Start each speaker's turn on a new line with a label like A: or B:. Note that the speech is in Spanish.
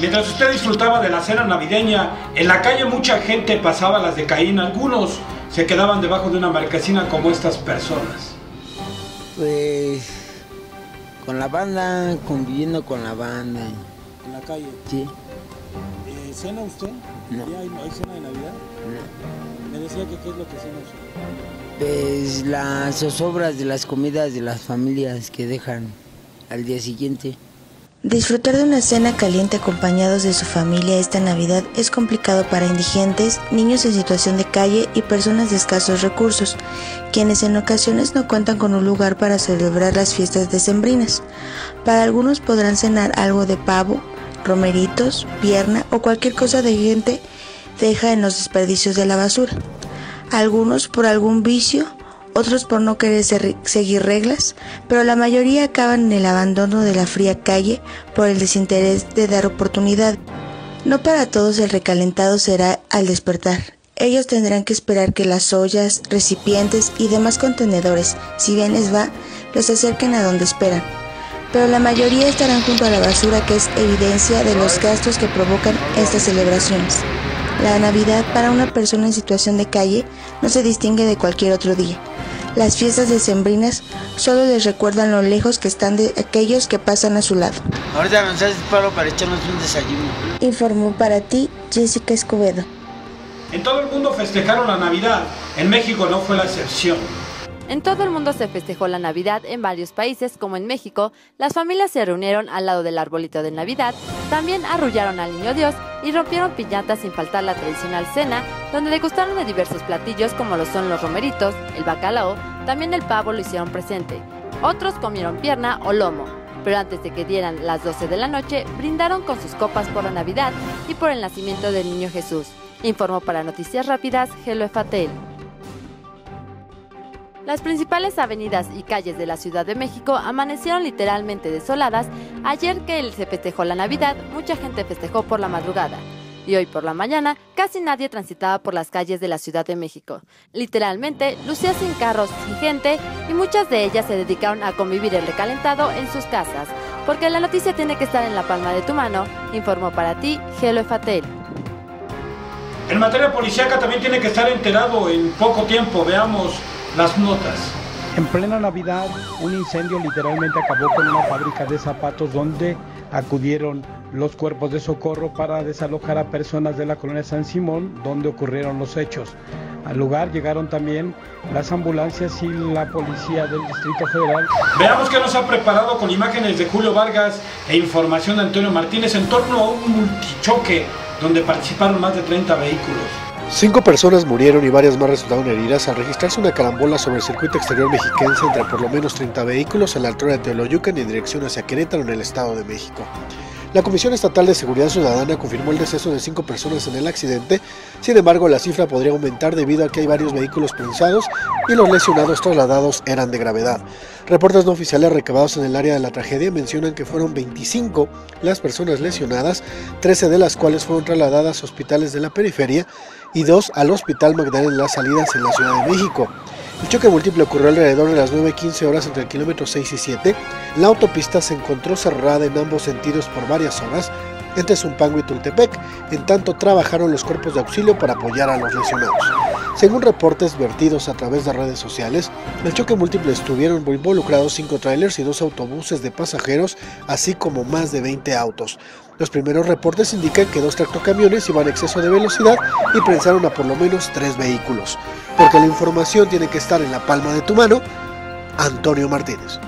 A: Mientras usted disfrutaba de la cena navideña, en la calle mucha gente pasaba las de Caín, algunos se quedaban debajo de una marquesina como estas personas.
B: Pues con la banda, conviviendo con la banda.
C: ¿En la calle?
B: Sí.
C: Eh, ¿Cena usted?
B: No.
C: ¿Ya hay, hay cena de Navidad?
B: No.
C: Me decía que qué es lo que cena usted.
B: Pues las zozobras de las comidas de las familias que dejan al día siguiente.
D: Disfrutar de una cena caliente acompañados de su familia esta Navidad es complicado para indigentes, niños en situación de calle y personas de escasos recursos, quienes en ocasiones no cuentan con un lugar para celebrar las fiestas decembrinas. Para algunos podrán cenar algo de pavo, romeritos, pierna o cualquier cosa de gente deja en los desperdicios de la basura. Algunos por algún vicio otros por no querer seguir reglas, pero la mayoría acaban en el abandono de la fría calle por el desinterés de dar oportunidad. No para todos el recalentado será al despertar. Ellos tendrán que esperar que las ollas, recipientes y demás contenedores, si bien les va, los acerquen a donde esperan. Pero la mayoría estarán junto a la basura que es evidencia de los gastos que provocan estas celebraciones. La Navidad para una persona en situación de calle no se distingue de cualquier otro día. Las fiestas decembrinas solo les recuerdan lo lejos que están de aquellos que pasan a su lado.
B: Ahorita nos hace paro para echarnos un desayuno.
D: Informó para ti Jessica Escobedo.
A: En todo el mundo festejaron la Navidad, en México no fue la excepción.
E: En todo el mundo se festejó la Navidad en varios países, como en México, las familias se reunieron al lado del arbolito de Navidad, también arrullaron al niño Dios y rompieron piñatas sin faltar la tradicional cena, donde degustaron de diversos platillos como lo son los romeritos, el bacalao, también el pavo lo hicieron presente. Otros comieron pierna o lomo, pero antes de que dieran las 12 de la noche, brindaron con sus copas por la Navidad y por el nacimiento del niño Jesús. Informó para Noticias Rápidas, Gelo Efatel. Las principales avenidas y calles de la Ciudad de México amanecieron literalmente desoladas. Ayer que se festejó la Navidad, mucha gente festejó por la madrugada. Y hoy por la mañana, casi nadie transitaba por las calles de la Ciudad de México. Literalmente, lucía sin carros, sin gente, y muchas de ellas se dedicaron a convivir el recalentado en sus casas. Porque la noticia tiene que estar en la palma de tu mano, informó para ti Gelo Efatel.
A: En materia policíaca también tiene que estar enterado en poco tiempo. Veamos las notas.
F: En plena Navidad, un incendio literalmente acabó con una fábrica de zapatos donde acudieron los cuerpos de socorro para desalojar a personas de la colonia San Simón, donde ocurrieron los hechos. Al lugar llegaron también las ambulancias y la policía del Distrito Federal.
A: Veamos qué nos ha preparado con imágenes de Julio Vargas e información de Antonio Martínez en torno a un multichoque donde participaron más de 30 vehículos.
G: Cinco personas murieron y varias más resultaron heridas al registrarse una carambola sobre el circuito exterior mexiquense entre por lo menos 30 vehículos a la altura de Teoloyucan en dirección hacia Querétaro en el Estado de México. La Comisión Estatal de Seguridad Ciudadana confirmó el deceso de cinco personas en el accidente, sin embargo la cifra podría aumentar debido a que hay varios vehículos prensados y los lesionados trasladados eran de gravedad. Reportes no oficiales recabados en el área de la tragedia mencionan que fueron 25 las personas lesionadas, 13 de las cuales fueron trasladadas a hospitales de la periferia y dos al Hospital Magdalena en las salidas en la Ciudad de México. El choque múltiple ocurrió alrededor de las 9.15 horas entre el kilómetro 6 y 7. La autopista se encontró cerrada en ambos sentidos por varias horas entre Zumpango y Tultepec, en tanto trabajaron los cuerpos de auxilio para apoyar a los lesionados. Según reportes vertidos a través de redes sociales, en el choque múltiple estuvieron involucrados cinco trailers y dos autobuses de pasajeros, así como más de 20 autos. Los primeros reportes indican que dos tractocamiones iban a exceso de velocidad y prensaron a por lo menos tres vehículos. Porque la información tiene que estar en la palma de tu mano, Antonio Martínez.